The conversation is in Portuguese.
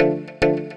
Música